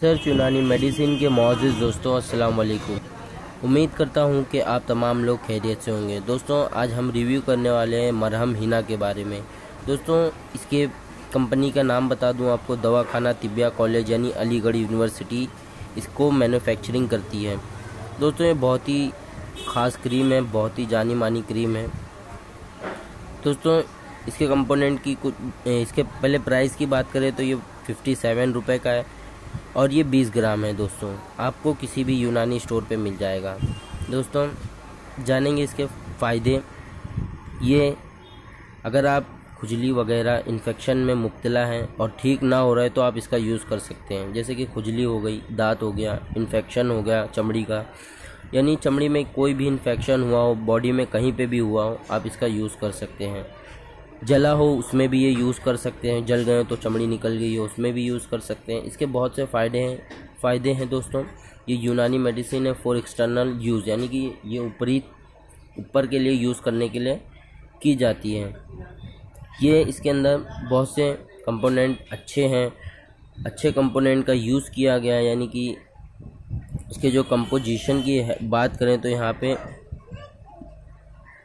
Search यूनानी medicine के Moz दोस्तों, अस्सलाम वालेकुम उम्मीद करता हूँ कि आप तमाम लोग खैरियत से होंगे। दोस्तों, आज हम रिव्यू करने वाले हैं मरहम हिना के बारे में। दोस्तों, इसके कंपनी का नाम बता दूँ आपको, दवाखाना तिबिया कॉलेज यानी अलीगढ़ यूनिवर्सिटी, इसको मैन्युफैक्चरिंग करती है। दोस्तों, ये बहुत ही ख़ास क्रीम है, बहुत ही जानी मानी क्रीम है। दोस्तों, इसके कंपोनेंट की कुछ इसके पहले प्राइस की बात करें तो ये फिफ्टी सेवन रुपये का है। और ये 20 ग्राम है दोस्तों। आपको किसी भी यूनानी स्टोर पे मिल जाएगा। दोस्तों, जानेंगे इसके फ़ायदे। ये, अगर आप खुजली वगैरह इन्फेक्शन में मुबतला हैं और ठीक ना हो रहा है तो आप इसका यूज़ कर सकते हैं। जैसे कि खुजली हो गई, दांत हो गया इन्फेक्शन हो गया, चमड़ी का। यानी चमड़ी में कोई भी इन्फेक्शन हुआ हो बॉडी में कहीं पे भी हुआ हो, आप इसका यूज़ कर सकते हैं। जला हो, उसमें भी ये यूज़ कर सकते हैं। जल गए तो चमड़ी निकल गई हो उसमें भी यूज़ कर सकते हैं। इसके बहुत से फ़ायदे हैं फ़ायदे हैं दोस्तों। ये यूनानी मेडिसिन है फॉर एक्सटर्नल यूज़ यानी कि ये ऊपरी ऊपर के लिए यूज़ करने के लिए की जाती है। ये इसके अंदर बहुत से कंपोनेंट अच्छे हैं। अच्छे कंपोनेंट का यूज़ किया गया है, यानी कि इसके जो कंपोजिशन की बात करें तो यहाँ पे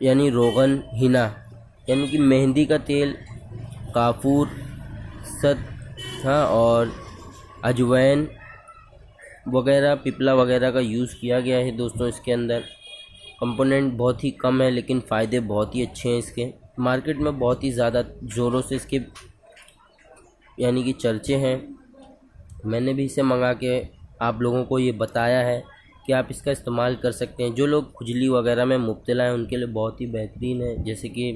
यानी रोगन, हिना यानी कि मेहंदी का तेल, काफूर सत हाँ और अजवैन वगैरह, पिपला वगैरह का यूज़ किया गया है दोस्तों इसके अंदर। कंपोनेंट बहुत ही कम है, लेकिन फ़ायदे बहुत ही अच्छे हैं इसके। मार्केट में बहुत ही ज़्यादा ज़ोरों से इसके यानी कि चर्चे हैं। मैंने भी इसे मंगा के आप लोगों को ये बताया है कि आप इसका इस्तेमाल कर सकते हैं। जो लोग खुजली वगैरह में मुबतला हैं, उनके लिए बहुत ही बेहतरीन है। जैसे कि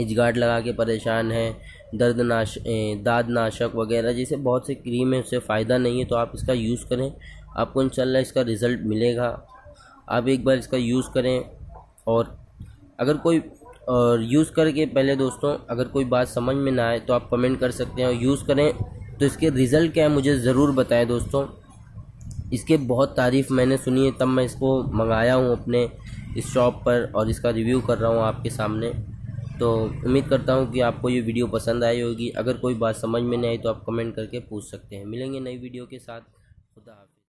इजगाट लगा के परेशान हैं दर्द नाश दाद नाशक वगैरह, जैसे बहुत से क्रीम है, उससे फ़ायदा नहीं है तो आप इसका यूज़ करें। आपको इंशाल्लाह इसका रिज़ल्ट मिलेगा। आप एक बार इसका यूज़ करें और अगर कोई, और यूज़ करके पहले दोस्तों, अगर कोई बात समझ में ना आए तो आप कमेंट कर सकते हैं और यूज़ करें। तो इसके रिज़ल्ट क्या है, मुझे ज़रूर बताएँ दोस्तों। इसके बहुत तारीफ़ मैंने सुनी है, तब मैं इसको मंगाया हूँ अपने इस शॉप पर और इसका रिव्यू कर रहा हूँ आपके सामने। तो उम्मीद करता हूँ कि आपको ये वीडियो पसंद आई होगी। अगर कोई बात समझ में नहीं आई तो आप कमेंट करके पूछ सकते हैं। मिलेंगे नई वीडियो के साथ। खुदा